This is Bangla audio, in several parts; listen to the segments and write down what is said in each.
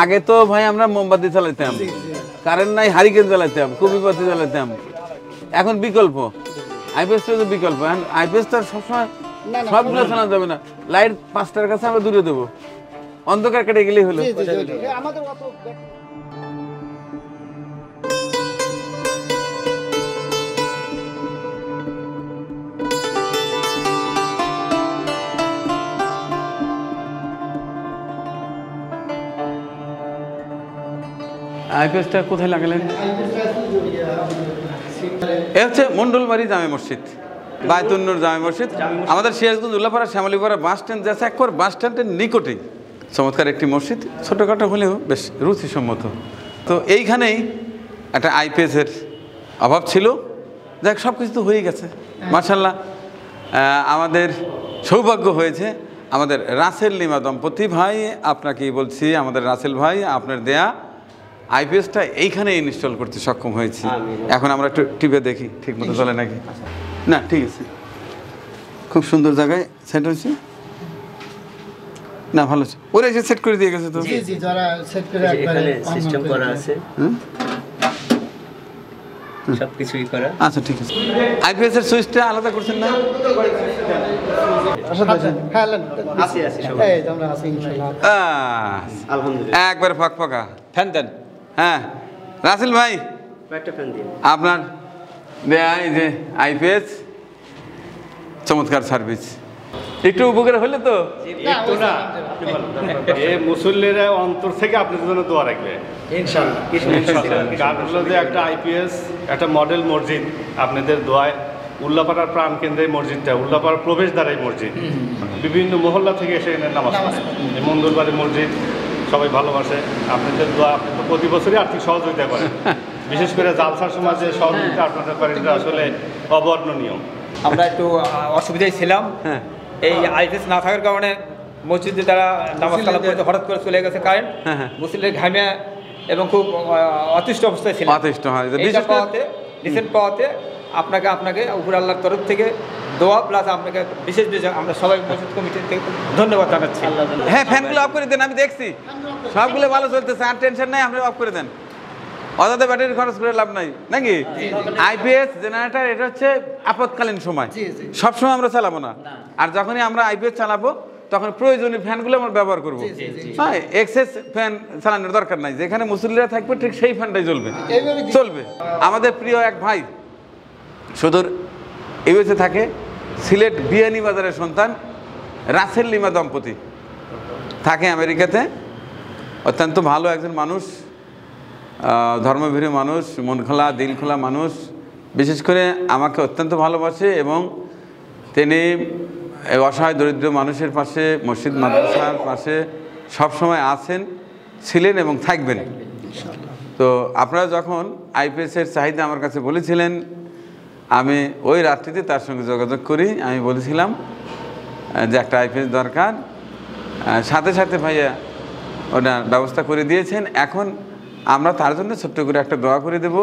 আগে তো ভাই আমরা মোমবাতি চালাইতাম কারেন্ট নাই হারিকেন চালাইতাম কবি পাতি চালাইতাম এখন বিকল্প। আইপিএসটা তো বিকল্প এখন আইপিএস তো সবসময় সবগুলো শোনা যাবে না। লাইট পাঁচটার কাছে আমরা দূরে দেবো। অন্ধকার কেটে গেলেই হলো। আইপিএসটা কোথায় লাগালেন? এ হচ্ছে মন্ডলবাড়ি জামে মসজিদ, বায়তুন্নুর জামে মসজিদ। আমাদের সিরাজগঞ্জ উল্লাপাড়া শ্যামলীপাড়া বাস স্ট্যান্ড যাচ্ছে একবার বাস স্ট্যান্ডের নিকটেই। চমৎকার একটি মসজিদ, ছোটোখাটো হলেও বেশ রুচিসম্মত। তো এইখানেই একটা আইপিএসের অভাব ছিল। দেখ সব কিছু তো হয়ে গেছে। মার্শাল্লাহ আমাদের সৌভাগ্য হয়েছে। আমাদের রাসেল লিমা দম্পতি ভাই, আপনাকেই বলছি, আমাদের রাসেল ভাই, আপনার দেয়া আইপিএসটা এইখানে ইনস্টল করতে সক্ষম হয়েছি। এখন আমরা একটু টিপে দেখি ঠিক মতো চলে নাকি? না ঠিক আছে। খুব সুন্দর জায়গায় সেট হয়েছে। না ভালো আছে। ওরা এসে সেট করে দিয়ে গেছে তো। জি জি যারা সেট করে একবারে এখানে সিস্টেম করা আছে। হুম? সব কিছুই করা। আচ্ছা ঠিক আছে। আইপিএস এর সুইচটা আলাদা করছেন না? আচ্ছা, হ্যাঁ লেন। আছি আছি সব এই যে আমরা আছি ইনশাআল্লাহ। আহ, আলহামদুলিল্লাহ। একবার ফাঁক ফাঁকা। ফ্যান দেন হ্যাঁ রাসেল ভাই। আপনার দেয়া এই যে আইপিএস চমৎকার সার্ভিস। একটু উপকার হলে তো? একটু না এ মুসল্লিরা অন্তর থেকে আপনাদের জন্য দোয়া রাখবে। কারণ হলো যে একটা আইপিএস একটা মডেল মসজিদ আপনাদের দোয়ায় উল্লাপাড়ার প্রাণ কেন্দ্রে মসজিদটা উল্লাপাড়ার প্রবেশদ্বারাই মসজিদ। বিভিন্ন মহল্লা থেকে এসে এখানে নামাজ পড়ে। এই মন্দুরবাড়ি মসজিদ সবাই ভালোবাসে। আপনাদের দোয়া আপনি তো প্রতি বছরই আর্থিক সহযোগিতা করেন। বিশেষ করে জালসার সমাজ যে সহযোগিতা আপনারা করেন এটা আসলে অবর্ণনীয়। আমরা একটু অসুবিধায় ছিলাম। হ্যাঁ। এই আইপিএস না থাকার কারণে মসজিদে তারা নামাজ কালাম করতে হঠাৎ করে চলে গেছে কারেন্ট। হ্যাঁ, হ্যাঁ। মুসলিমের ঘামে এবং খুব অতিষ্ঠ অবস্থায় ছিল অতিষ্ঠ হয়। পাওয়াতে রিসেন্ট পাওয়াতে আপনাকে আপনাকে উপর আল্লাহর তরফ থেকে দোয়া প্লাস আপনাকে বিশেষ বিশেষ আমরা সবাই মসজিদ কমিটি থেকে ধন্যবাদ জানাচ্ছি। হ্যাঁ ফ্যানগুলো অফ করে দেন আমি দেখছি। সবগুলো ভালো চলতেছে আর টেনশন নাই আপনি অফ করে দেন। অযথা ব্যাটারি খরচ করে লাভ নাই নাকি? আইপিএস জেনারেটর এটা হচ্ছে আপৎকালীন সময়। সবসময় আমরা চালাবো না। আর যখনই আমরা আইপিএস চালাবো তখন প্রয়োজনীয় ফ্যানগুলো আমরা ব্যবহার করব। হ্যাঁ এক্সেস ফ্যান চালানোর দরকার নাই। যেখানে মুসল্লিরা থাকবে ঠিক সেই ফ্যানটাই চলবে। চলবে। আমাদের প্রিয় এক ভাই সুদূর ইউএসএ থাকে, সিলেট বিয়ানি বাজারের সন্তান, রাসেল লিমা দম্পতি থাকে আমেরিকাতে। অত্যন্ত ভালো একজন মানুষ ধর্মভীরু মানুষ, মন খোলা, দিল খোলা মানুষ। বিশেষ করে আমাকে অত্যন্ত ভালোবাসে এবং তিনি অসহায় দরিদ্র মানুষের পাশে, মসজিদ, মাদ্রাসার পাশে সবসময় আছেন, ছিলেন এবং থাকবেন। তো আপনারা যখন আইপিএসের চাহিদা আমার কাছে বলেছিলেন আমি ওই রাত্রিতে তার সঙ্গে যোগাযোগ করি আমি বলেছিলাম যে একটা আইপিএস দরকার। সাথে সাথে ভাইয়া ওটা ব্যবস্থা করে দিয়েছেন। এখন আমরা তার জন্য ছোট্ট করে একটা দোয়া করে দেব।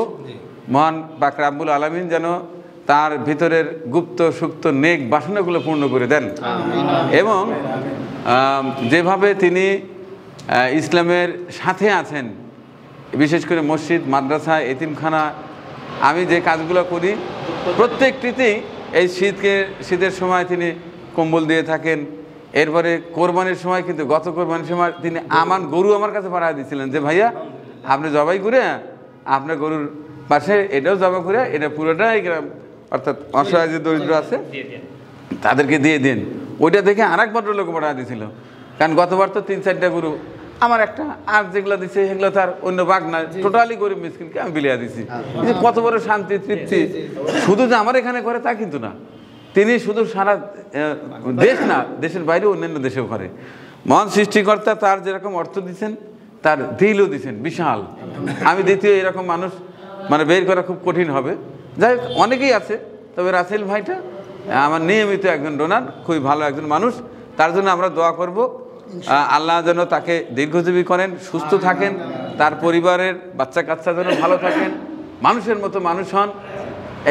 মহান বাক রাব্বুল আলমিন যেন তার ভিতরের গুপ্ত সুপ্ত নেক বাসনাগুলো পূর্ণ করে দেন। এবং যেভাবে তিনি ইসলামের সাথে আছেন বিশেষ করে মসজিদ মাদ্রাসা এতিমখানা আমি যে কাজগুলো করি প্রত্যেকটিতেই এই শীতকে শীতের সময় তিনি কম্বল দিয়ে থাকেন। এরপরে কোরবানির সময় কিন্তু গত কোরবানির সময় তিনি আমার গরু আমার কাছে পাঠিয়ে দিয়েছিলেন যে ভাইয়া আপনি জবাই করে আপনার গরুর পাশে এটাও জবাই করে এটা পুরোটাই গ্রাম অর্থাৎ অসহায় যে দরিদ্র আছে তাদেরকে দিয়ে দিন। ওইটা দেখে আর এক ভদ্রলোক পাঠা দিয়েছিল। কারণ গতবার তো তিন চারটা গরু আমার একটা আর যেগুলো দিচ্ছে সেগুলো তার অন্য বাঘ না। টোটালি গরিব মিসকিনকে আমি বিলিয়া দিছি। এই কত বড় শান্তি তৃপ্তি। শুধু যে আমার এখানে করে তা কিন্তু না। তিনি শুধু সারা দেশ না দেশের বাইরে অন্যান্য দেশেও করে। মহান সৃষ্টিকর্তা তার যেরকম অর্থ দিচ্ছেন তার দিলও দিচ্ছেন বিশাল। আমি দ্বিতীয় এরকম মানুষ মানে বের করা খুব কঠিন হবে। যাই হোক অনেকেই আছে তবে রাসেল ভাইটা আমার নিয়মিত একজন ডোনার খুবই ভালো একজন মানুষ। তার জন্য আমরা দোয়া করব। আল্লাহ যেন তাকে দীর্ঘজীবী করেন সুস্থ থাকেন তার পরিবারের বাচ্চা কাচ্চা যেন ভালো থাকেন মানুষের মতো মানুষ হন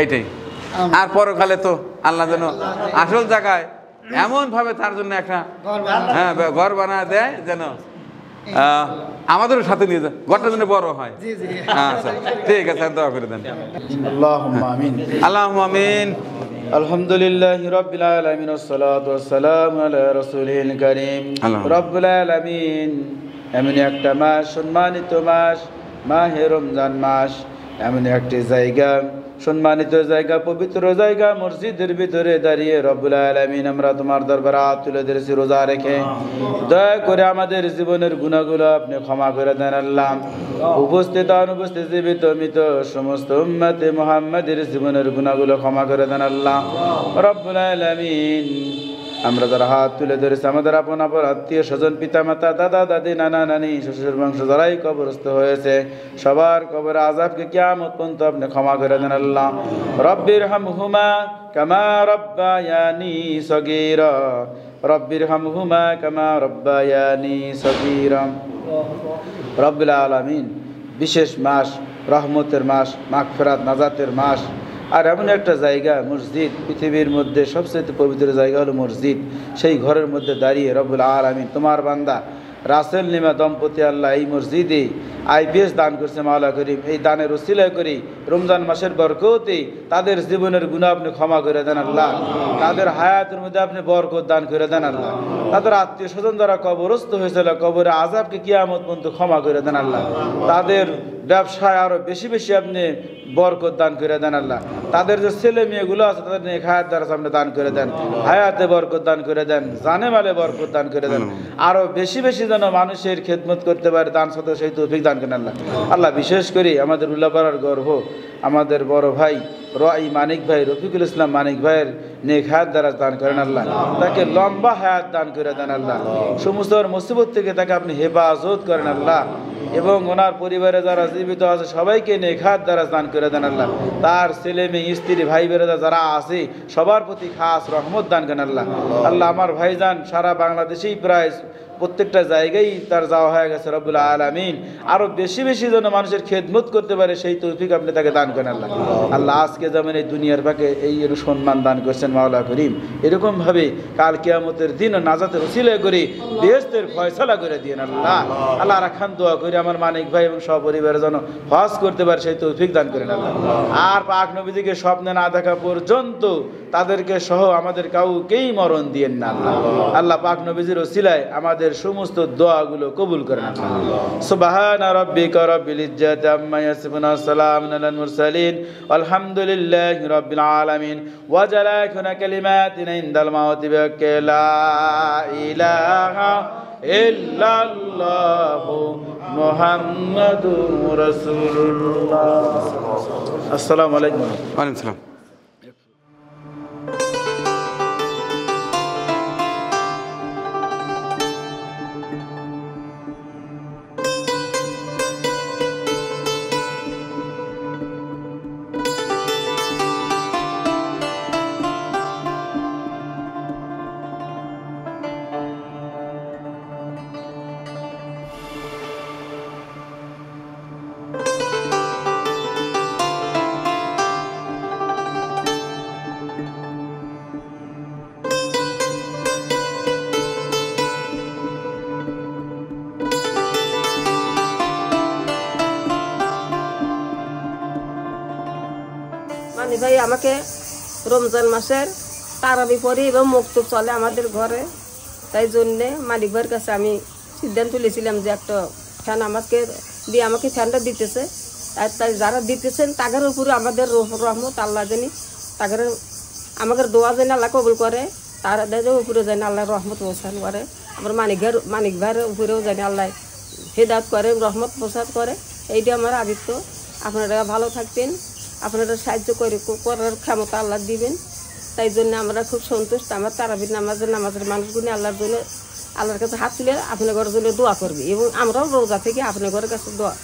এইটাই। আর পরকালে তো আল্লাহ যেন আসল জায়গায় এমনভাবে তার জন্য একটা হ্যাঁ ঘর বানা দেয় যেন আমাদেরও সাথে নিয়ে যায় ঘরটা যেন বড় হয়। আচ্ছা ঠিক আছে দোয়া করে দেন। আল্লাহ আল্লাহ আমিন। الحمد لله رب العالمين والصلاة والسلام على رسوله الكريم اللهم. رب العالمين এমন একটা মাস সম্মানিত মাস মাহে রমজান মাস এমন একটি জায়গা সম্মানিত জায়গা পবিত্র জায়গা মসজিদের ভিতরে দাঁড়িয়ে রব্বুল আলমিন আমরা তোমার দরবার হাত তুলে ধরেছি রোজা রেখে। দয়া করে আমাদের জীবনের গুণাগুলো আপনি ক্ষমা করে দেন আল্লাহ। উপস্থিত অনুপস্থিত জীবিত মৃত সমস্ত উম্মতে মোহাম্মদের জীবনের গুণাগুলো ক্ষমা করে দেন আল্লাহ। রব্বুল আলমিন আমরা যারা হাত তুলে ধরেছি আমাদের আপন আপন আত্মীয় স্বজন পিতা মাতা দাদা, দাদি, নানা, নানি, শ্বশুর বংশ যারাই কবরস্থ হয়েছে, সবার কবর আজাবকে কিয়ামত পর্যন্ত আপনি ক্ষমা করে দেন আল্লাহ। রব্বির হামহুমা কামা রব্বায়ানি সগীরা। রব্বির হামহুমা কামা রব্বায়ানি সগীরা। রব্বিল আলামিন, বিশেষ মাস, রহমতের মাস, মাগফিরাত, নাজাতের মাস আর এমন একটা জায়গা, মসজিদ, পৃথিবীর মধ্যে সবচেয়ে পবিত্র জায়গা হলো মসজিদ। সেই ঘরের মধ্যে দাঁড়িয়ে রবলা আর আমি তোমার বান্দা রাসেল নিমা দম্পতি আল্লাহ এই মসজিদে আইপিএস দান করছে মাওলা করিম। এই দানের উসিলায় করি রমজান মাসের বরকতে তাদের জীবনের গুণ আপনি ক্ষমা করে দেন আল্লাহ। তাদের হায়াতের মধ্যে আপনি বরকত দান করে দেন আল্লাহ। তাদের আত্মীয় স্বজন যারা কবরস্থ হয়েছিল কবরে আজাবকে কিয়ামত পর্যন্ত ক্ষমা করে দেন আল্লাহ। তাদের ব্যবসায় আরও বেশি বেশি আপনি বরকত দান করে দেন আল্লাহ। তাদের যে ছেলে মেয়েগুলো আছে তাদের নিয়ে হায়াত দ্বারা আপনি দান করে দেন। হায়াতে বরকত দান করে দেন জানে মালে বরকত দান করে দেন। আরও বেশি বেশি যেন মানুষের খেদমত করতে পারে তার সাথে সেই তৌফিক দান করেন আল্লাহ। আল্লাহ, বিশেষ করে আমাদের উল্লাপাড়ার গর্ব, আমাদের বড় ভাই রাই মানিক ভাই, রফিকুল ইসলাম মানিক ভাইয়ের নেক হায়াত দ্বারা দান করেন আল্লাহ। তাকে লম্বা হায়াত দান করে দেন আল্লাহ। সমস্ত মুসিবত থেকে তাকে আপনি হেফাজত করেন আল্লাহ। এবং ওনার পরিবারে যারা জীবিত আছে, সবাইকে নেখাত দ্বারা দান করে দেন আল্লাহ। তার ছেলে মেয়ে, স্ত্রী, ভাই, বেরোদা যারা আছে, সবার প্রতি খাস রহমত দান করেন আল্লাহ। আল্লাহ আমার ভাইজান সারা বাংলাদেশেই প্রায় প্রত্যেকটা জায়গায় তার যাওয়া হয়ে গেছে রব্বুল আলমিন। আরও বেশি বেশি যেন মানুষের খেদমত করতে পারে, সেই তৌফিক আপনি তাকে দান করেন আল্লাহ। আল্লাহ আজকে যেমন এই দুনিয়ার পাকে এই এর সম্মান দান করছেন মাওলা করিম এরকম ভাবে কাল কিয়ামতের দিন নাজাতের উসিলে করে বেহেস্তের ফয়সলা করে দিয়ে আল্লাহ। আল্লাহ। রাখান দোয়া করে আমার মানিক ভাই এবং সপরিবারের যেন হজ করতে পারে সেই তৌফিক দান করেন আল্লাহ। আর পাক নবীদিকে স্বপ্নে না দেখা পর্যন্ত তাদেরকে সহ আমাদের কাউকেই মরণ দিয়েন না আল্লাহ। আল্লাহ। পাক নবীজির ওসিলায় আমাদের সমস্ত দোয়াগুলো কবুল করেন আল্লাহ। সুবহান রাব্বিকা রাব্বিল ইজ্জাতি আম্মা ইয়াসিফুন সালামুন আলাল মুরসালিন। আলহামদুলিল্লাহি। لله رب العالمين. وجعل آخر كلماتنا عند الموت بك. لا إله إلا الله محمد رسول الله. السلام عليكم. وعليكم السلام. আমাকে রমজান মাসের তারাবি পরে এবং মুক্ত চলে আমাদের ঘরে। তাই জন্যে মালিক ভাইয়ের কাছে আমি সিদ্ধান্ত তুলেছিলাম যে একটা ফ্যান আমাকে দিয়ে আমাকে ফ্যানটা দিতেছে। আর তাই যারা দিতেছেন তাদের উপরে আমাদের রহ- রহমত, আল্লাহ জানি তাদের আমাদের দোয়া যেন আল্লাহ কবুল করে তাদের উপরে যেন আল্লাহ রহমত প্রসাদ করে। আমার মানিক ভাইয়ের মানিক ভাইয়ের উপরেও যেন আল্লাহ হেদাত করে, রহমত প্রসাদ করে। এইটা আমার আদিত্য। আপনারা ভালো থাকবেন। আপনারা সাহায্য করে করার ক্ষমতা আল্লাহ দিবেন। তাই জন্য আমরা খুব সন্তুষ্ট। আমার তারাবির নামাজের নামাজের মানুষগুলি আল্লাহর জন্য আল্লাহর কাছে হাত তুলে আপনার ঘরের জন্য দোয়া করবে। এবং আমরাও রোজা থেকে আপনার ঘরের কাছে দোয়া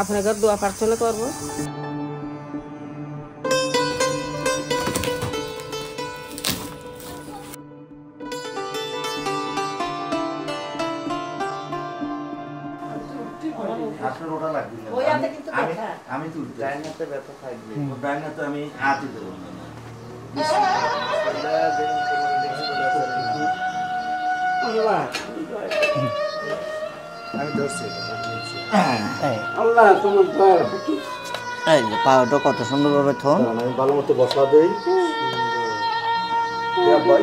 আপনার ঘর দোয়া প্রার্থনা করব। ডাইনাতে ব্যথা থাকবে। আমি হাতই দেবো আমি ধরছি। এই যে পাওয়াটা কত সুন্দরভাবে থন আমি ভালো মতো বসা দেই।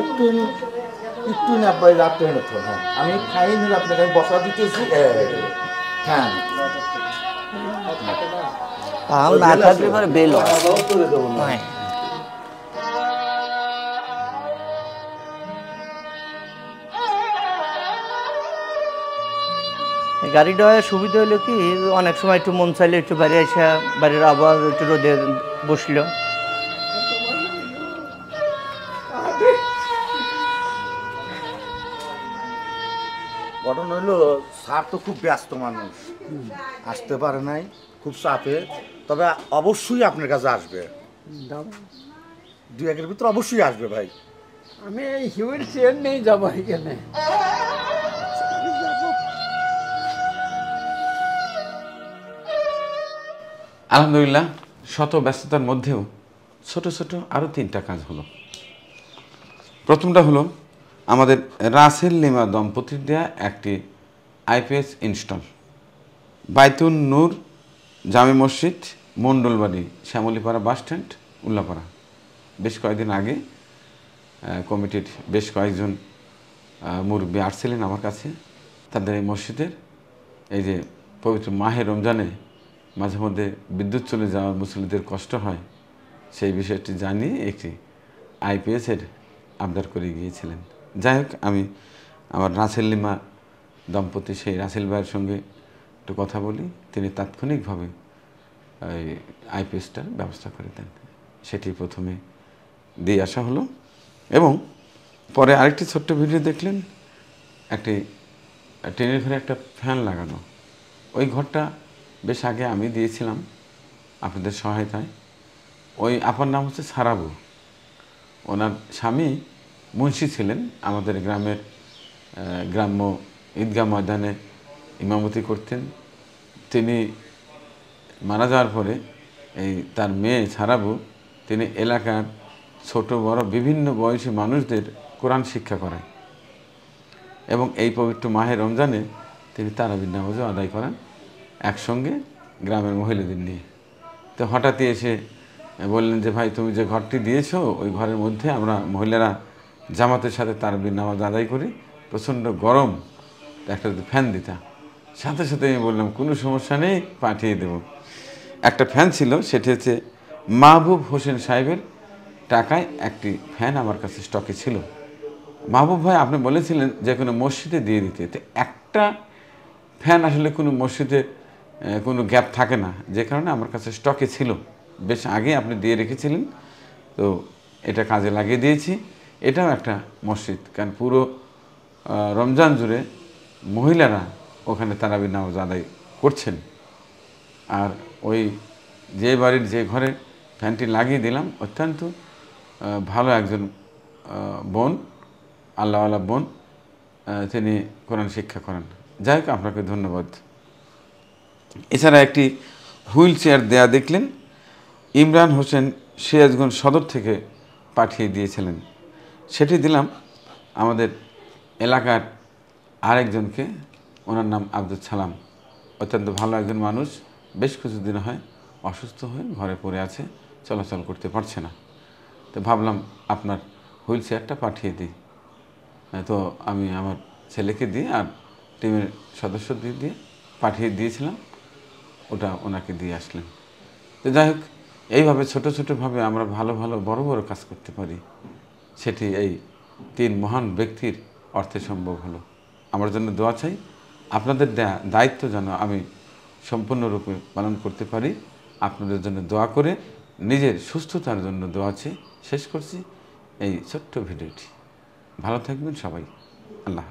একটু একটু না হ্যাঁ। আমি খাই নিলে আপনাকে আমি বসা দিতেছি। হ্যাঁ। পাও না থাকলে পরে বেল হয়। আবার। হ্যাঁ। এই গাড়িটা সুবিধা হলো কি অনেক সময় একটু মন চাইলে একটু বাইরে এসে বাড়ির আবহাওয়া একটু রোদে বসল ঘটনা হলো স্যার তো খুব ব্যস্ত মানুষ আসতে পারে নাই খুব চাপে তবে অবশ্যই আপনার কাছে আসবে। দুই একের ভিতরে অবশ্যই আসবে ভাই। আমি এই হুইল চেয়ার নিয়ে যাব এখানে। আলহামদুলিল্লাহ শত ব্যস্ততার মধ্যেও ছোট ছোট আরও তিনটা কাজ হলো। প্রথমটা হলো আমাদের রাসেল লিমা দম্পতির দেয়া একটি আইপিএস ইনস্টল। বাইতুন নূর জামে মসজিদ মণ্ডলবাড়ি শ্যামলীপাড়া বাস স্ট্যান্ড, উল্লাপাড়া। বেশ কয়েকদিন আগে কমিটির বেশ কয়েকজন মুরব্বী আসছিলেন আমার কাছে। তাদের এই মসজিদের, এই যে পবিত্র মাহে রমজানে মাঝে মধ্যে বিদ্যুৎ চলে যাওয়ার মুসলিমদের কষ্ট হয়, সেই বিষয়টি জানিয়ে একটি আইপিএসের আবদার করে গিয়েছিলেন। যাই হোক, আমি আমার রাসেল লিমা দম্পতি সেই রাসেল ভাইয়ের সঙ্গে একটু কথা বলি। তিনি তাৎক্ষণিকভাবে আইপিএসটার ব্যবস্থা করে দেন। সেটি প্রথমে দিয়ে আসা হলো এবং পরে আরেকটি ছোট্ট ভিডিও দেখলেন, একটি ট্রেনের ঘরে একটা ফ্যান লাগানো। ওই ঘরটা বেশ আগে আমি দিয়েছিলাম আপনাদের সহায়তায়। ওই আপার নাম হচ্ছে সারাবু। ওনার স্বামী মুন্সি ছিলেন, আমাদের গ্রামের গ্রাম্য ঈদগাহ ময়দানে ইমামতি করতেন। তিনি মারা যাওয়ার পরে এই তার মেয়ে ছাড়াবু, তিনি এলাকার ছোট, বড়, বিভিন্ন বয়সী মানুষদের কোরআন শিক্ষা করায়। এবং এই পবিত্র মাহে রমজানে তিনি তারাবির নামাজও আদায় করেন একসঙ্গে গ্রামের মহিলাদের নিয়ে। তো হঠাৎই এসে বললেন যে, ভাই, তুমি যে ঘরটি দিয়েছ, ওই ঘরের মধ্যে আমরা মহিলারা জামাতের সাথে তারাবির নামাজ আদায় করি। প্রচণ্ড গরম, একটা ফ্যান দিতা। সাথে সাথে আমি বললাম, কোনো সমস্যা নেই, পাঠিয়ে দেব। একটা ফ্যান ছিল, সেটি হচ্ছে মাহবুব হোসেন সাহেবের টাকায় একটি ফ্যান আমার কাছে স্টকে ছিল। মাহবুব ভাই, আপনি বলেছিলেন যে কোনো মসজিদে দিয়ে দিতে। তো একটা ফ্যান আসলে কোনো মসজিদে কোনো গ্যাপ থাকে না। যে কারণে আমার কাছে স্টকে ছিল। বেশ আগে আপনি দিয়ে রেখেছিলেন, তো এটা কাজে লাগিয়ে দিয়েছি। এটাও একটা মসজিদ, কারণ পুরো রমজান জুড়ে মহিলারা ওখানে তারাবির নামাজ আদায় করছেন। আর ওই যে বাড়ির যে ঘরে ফ্যানটি লাগিয়ে দিলাম, অত্যন্ত ভালো একজন বোন, আল্লাহওয়ালা বোন তিনি কোরআন শিক্ষা করেন। যাই হোক, আপনাকে ধন্যবাদ। এছাড়া একটি হুইল চেয়ার দেয়া দেখলেন, ইমরান হোসেন সিরাজগঞ্জ সদর থেকে পাঠিয়ে দিয়েছিলেন। সেটি দিলাম আমাদের এলাকার আরেকজনকে, ওনার নাম আব্দুল সালাম। অত্যন্ত ভালো একজন মানুষ। বেশ কিছুদিন হয়, অসুস্থ হয়ে ঘরে পড়ে আছে, চলাচল করতে পারছে না। তো ভাবলাম আপনার হুইল চেয়ারটা পাঠিয়ে দিই। তো আমি আমার ছেলেকে দিয়ে আর টিমের সদস্যদের দিয়ে পাঠিয়ে দিয়েছিলাম, ওটা ওনাকে দিয়ে আসলেন। তো যাই হোক, এইভাবে ছোটো ছোটোভাবে আমরা ভালো ভালো বড় বড় কাজ করতে পারি, সেটি এই তিন মহান ব্যক্তির অর্থে সম্ভব হলো। আমার জন্য দোয়া চাই, আপনাদের দেয়া দায়িত্ব যেন আমি সম্পূর্ণরূপে পালন করতে পারি। আপনাদের জন্য দোয়া করে নিজের সুস্থতার জন্য দোয়া আছে। শেষ করছি এই ছোট্ট ভিডিওটি। ভালো থাকবেন সবাই। আল্লাহ